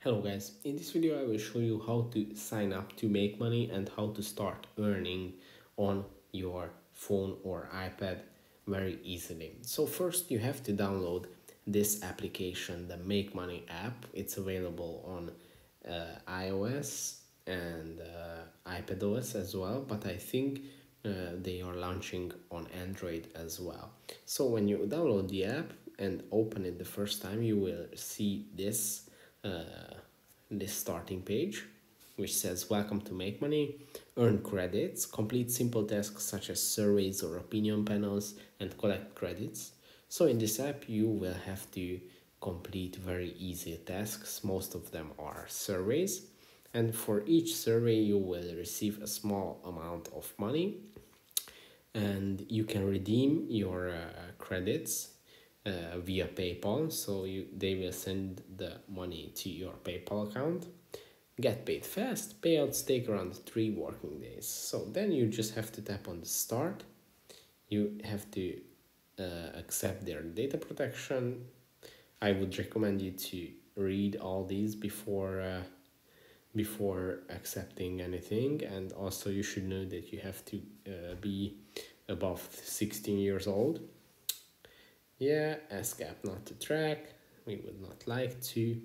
Hello guys, in this video I will show you how to sign up to make money and how to start earning on your phone or iPad very easily. So first you have to download this application, the Make Money app. It's available on uh, iOS and uh, iPadOS as well, but I think uh, they are launching on Android as well. So when you download the app and open it the first time, you will see this uh, this starting page which says welcome to make money. Earn credits. Complete simple tasks such as surveys or opinion panels and collect credits. So in this app you will have to complete very easy tasks. Most of them are surveys. And for each survey you will receive a small amount of money. And you can redeem your uh, credits uh, via PayPal. So you they will send the money to your PayPal account. Get paid fast. Payouts take around three working days. So then you just have to tap on the start. You have to uh, accept their data protection. I would recommend you to read all these before uh, before accepting anything and also you should know that you have to uh, be above 16 years old yeah ask app not to track. We would not like to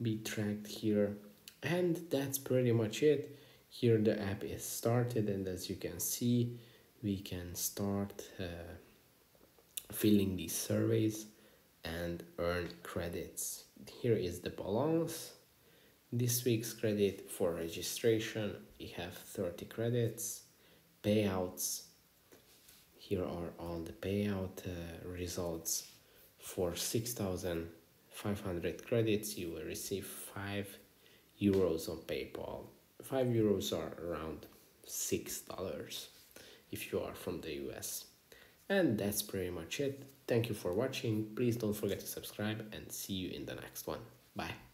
be tracked here. And that's pretty much it. Here the app is started and as you can see we can start uh, filling these surveys and earn credits. Here is the balance. This week's credit for registration we have 30 credits. Payouts. Here are all the payout uh, results for 6500 credits you will receive 5 euros on paypal. 5 euros are around 6 dollars if you are from the us and that's pretty much it. Thank you for watching. Please don't forget to subscribe and see you in the next one. Bye